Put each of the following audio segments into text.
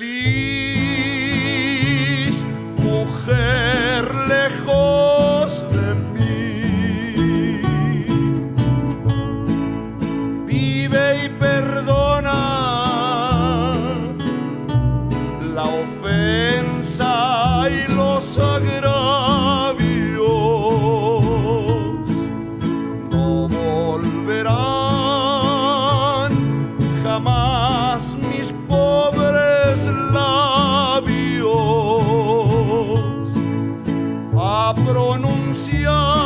believe. a pronunciar.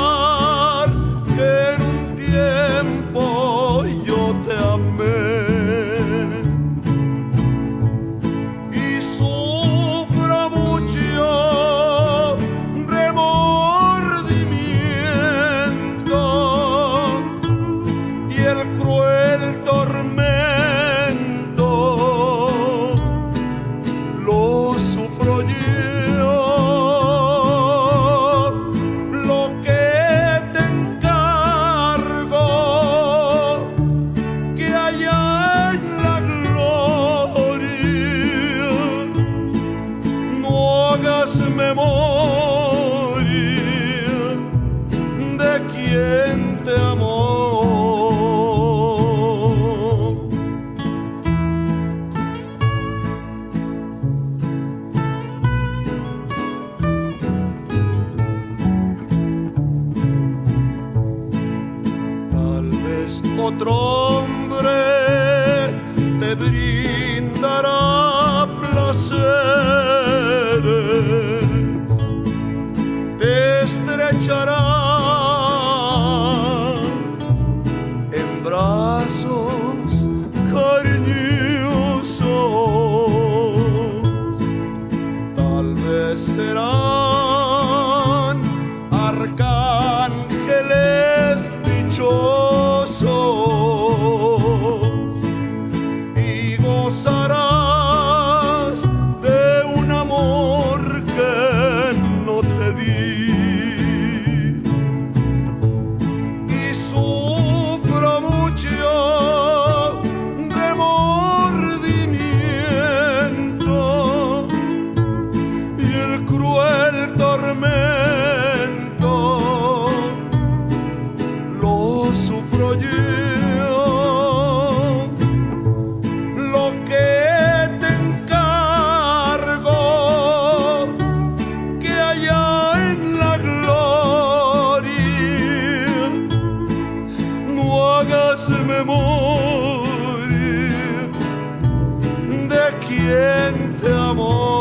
hagas memoria de quien te amó. Tal vez otro hombre te brindará placer te estrechará en brazos cariñosos. Tal vez será. hagas memoria de quien te amó.